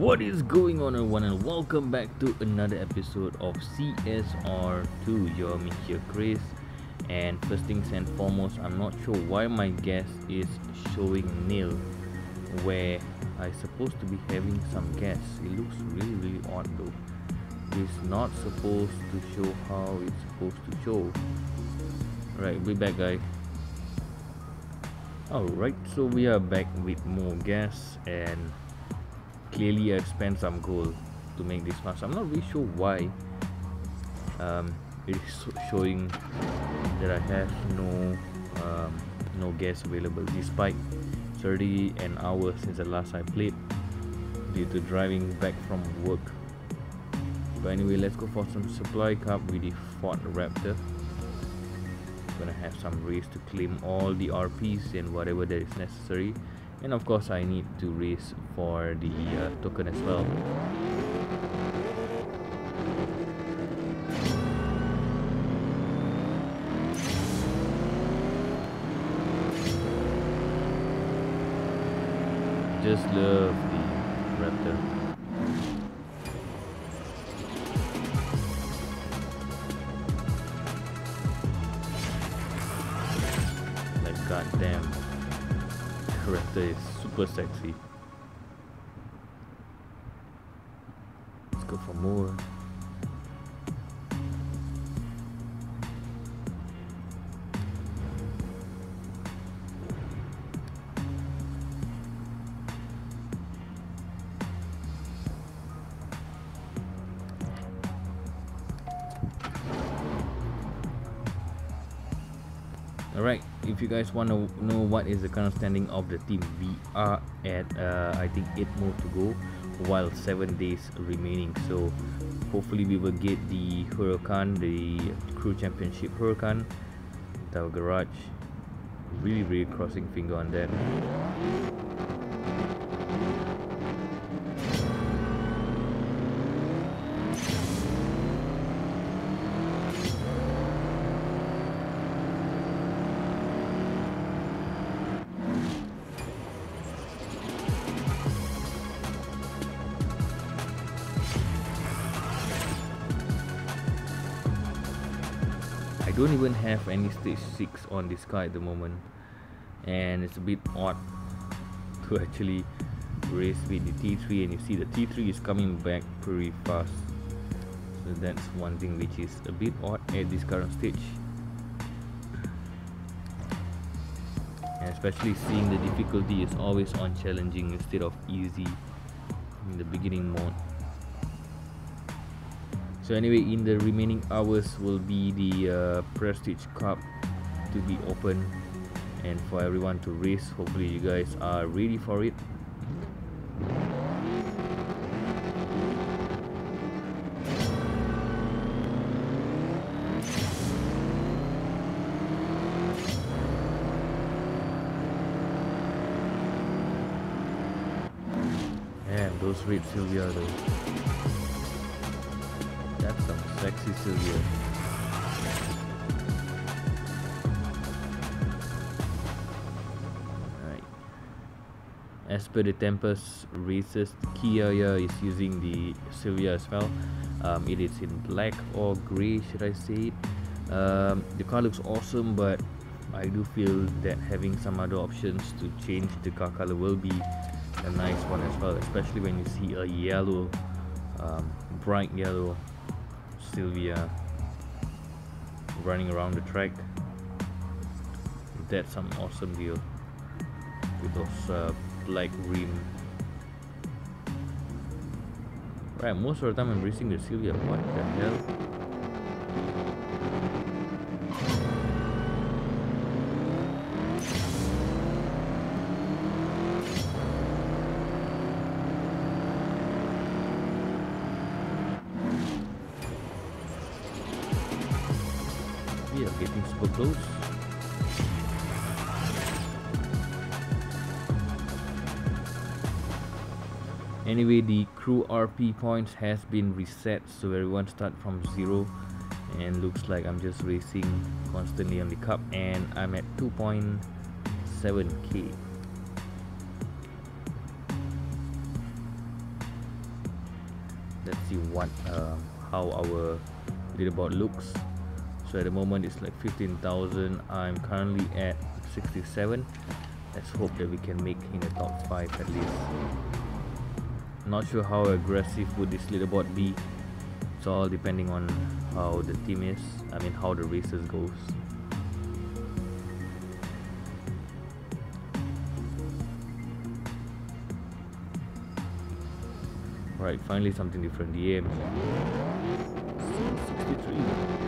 What is going on everyone and welcome back to another episode of CSR2 Your here Chris. And first things and foremost I'm not sure why my guest is showing nil where I supposed to be having some guests. It looks really really odd though. It's not supposed to show how it's supposed to show. Right we back guys alright so we are back with more guests and clearly I've spent some gold to make this mask. I'm not really sure why. Um, it is showing that I have no um, no gas available. Despite it's already an hour since the last I played due to driving back from work. But anyway let's go for some supply cup with the Ford Raptor. Gonna have some race to claim all the RPs and whatever that is necessary and of course I need to race for the uh, token as well. Just love the raptor super sexy. Let's go for more. Alright, if you guys want to know what is the current standing of the team, we are at uh, I think 8 more to go while 7 days remaining. So hopefully we will get the Huracan, the crew championship Huracan, our garage. Really, really crossing finger on that. Don't even have any stage 6 on this car at the moment. And it's a bit odd to actually race with the T3 and you see the T3 is coming back pretty fast. So that's one thing which is a bit odd at this current stage. And especially seeing the difficulty is always on challenging instead of easy in the beginning mode so anyway in the remaining hours will be the uh, prestige cup to be open and for everyone to race. Hopefully you guys are ready for it. Those red Silvia though that's some sexy. Right. As per the Tempest races, Kia is using the Silvia as well. Um, it is in black or grey, should I say it. Um, the car looks awesome, but I do feel that having some other options to change the car color will be a nice one as well, especially when you see a yellow, um, bright yellow Silvia running around the track. That's some awesome deal with those uh, black rim. Right, most of the time I'm racing the Silvia. What the hell? Anyway, the crew RP points has been reset, so everyone start from zero, and looks like I'm just racing constantly on the cup, and I'm at 2.7k. let's see what uh, how our leaderboard looks so at the moment it's like 15,000 I'm currently at 67 let's hope that we can make in the top 5 at least not sure how aggressive would this leaderboard be it's all depending on how the team is I mean how the races goes Right, finally something different. The aim. 63.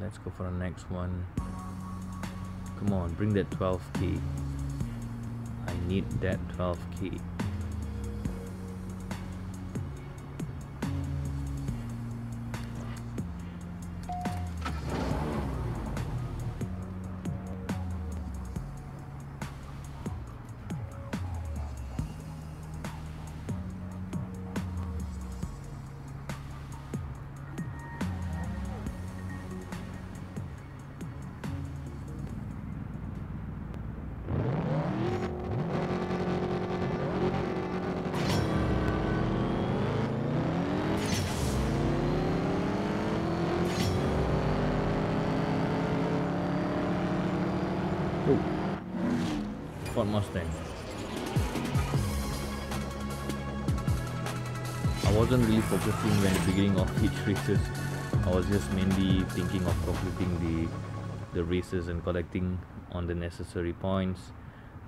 Let's go for the next one. Come on bring that 12 key. I need that 12k Ford Mustang. I wasn't really focusing when the beginning of each races. I was just mainly thinking of completing the the races and collecting on the necessary points,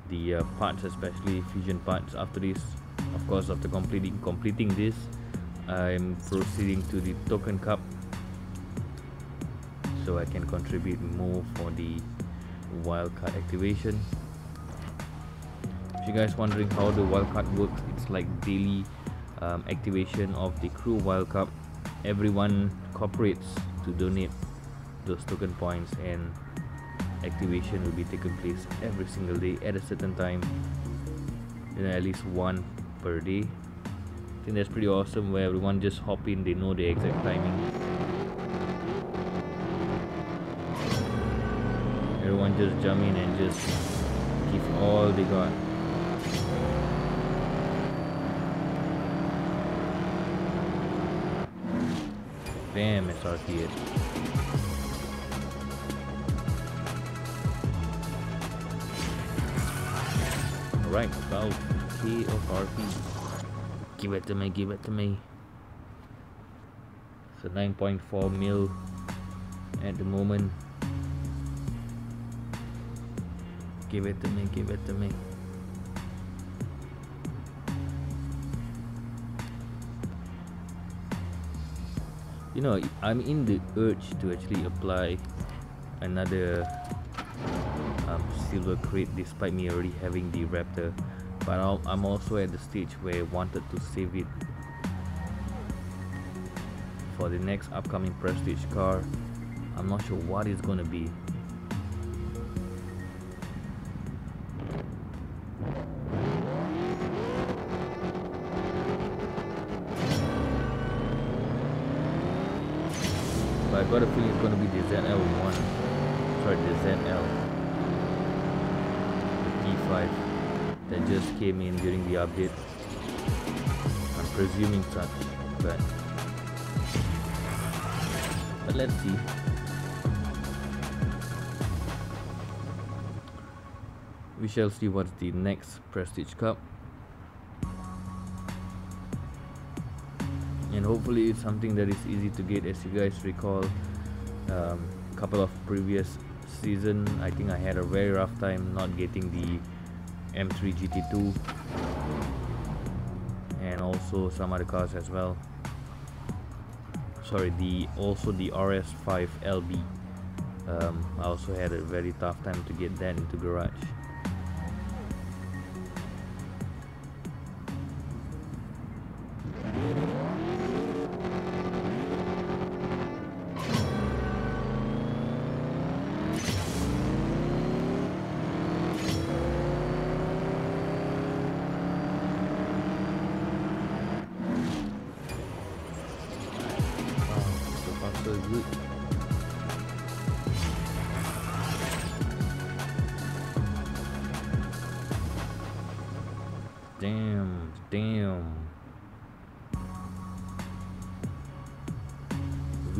the uh, parts, especially fusion parts. After this, of course, after completing completing this, I'm proceeding to the token cup so I can contribute more for the wildcard activation. If you guys wondering how the wildcard works it's like daily um, activation of the crew wildcard everyone cooperates to donate those token points and activation will be taking place every single day at a certain time. You know at least one per day. I think that's pretty awesome where everyone just hop in they know the exact timing everyone just jump in and just give all they got Bam, it's RP. Alright, 12k of RP. Give it to me, give it to me. It's So 9.4 mil at the moment. Give it to me, give it to me. you know I'm in the urge to actually apply another um, silver crate despite me already having the Raptor but I'm also at the stage where I wanted to save it for the next upcoming prestige car I'm not sure what it's gonna be I got a feeling it's going to be the ZL1. Sorry, the ZL. The T5 that just came in during the update. I'm presuming such, but but let's see. We shall see what's the next Prestige Cup. And hopefully it's something that is easy to get. As you guys recall a um, couple of previous season I think I had a very rough time not getting the M3 GT2 and also some other cars as well. Sorry the also the RS5 LB um, I also had a very tough time to get that into garage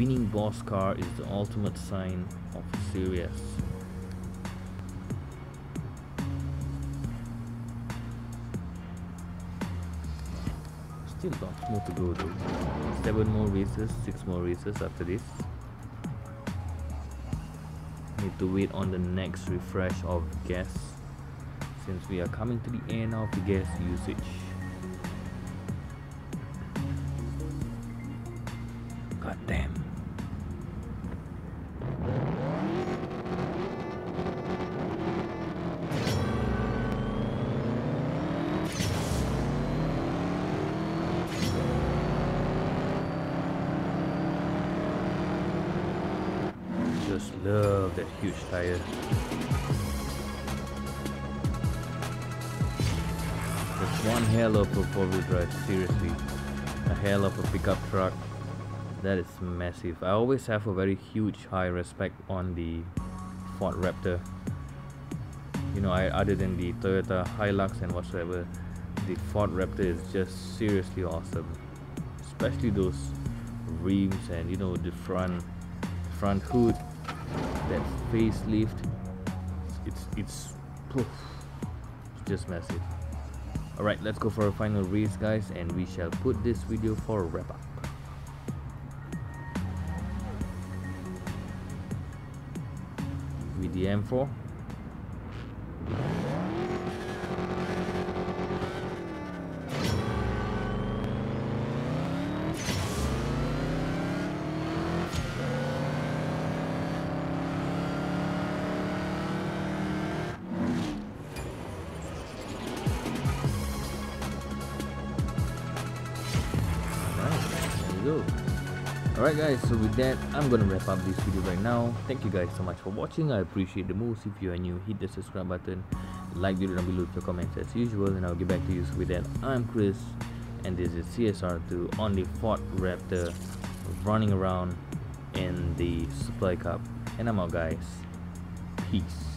Winning boss car is the ultimate sign of serious. Still lots more to go though. Seven more races, six more races after this. Need to wait on the next refresh of gas since we are coming to the end of the gas usage. God damn. Just love that huge tire. That's one hell of a four-wheel drive, seriously. A hell of a pickup truck. That is massive. I always have a very huge high respect on the Ford Raptor. You know, I other than the Toyota Hilux and whatsoever, the Ford Raptor is just seriously awesome. Especially those rims and you know the front front hood, that facelift. It's it's, poof, just massive. Alright, let's go for a final race guys and we shall put this video for a wrap up. With the M4. Alright guys so with that i'm gonna wrap up this video right now. Thank you guys so much for watching. I appreciate the most if you are new. Hit the subscribe button like the video down below with your comments as usual and i'll get back to you. So with that i'm chris and this is csr2 on the ford raptor running around in the supply cup. And i'm out guys. Peace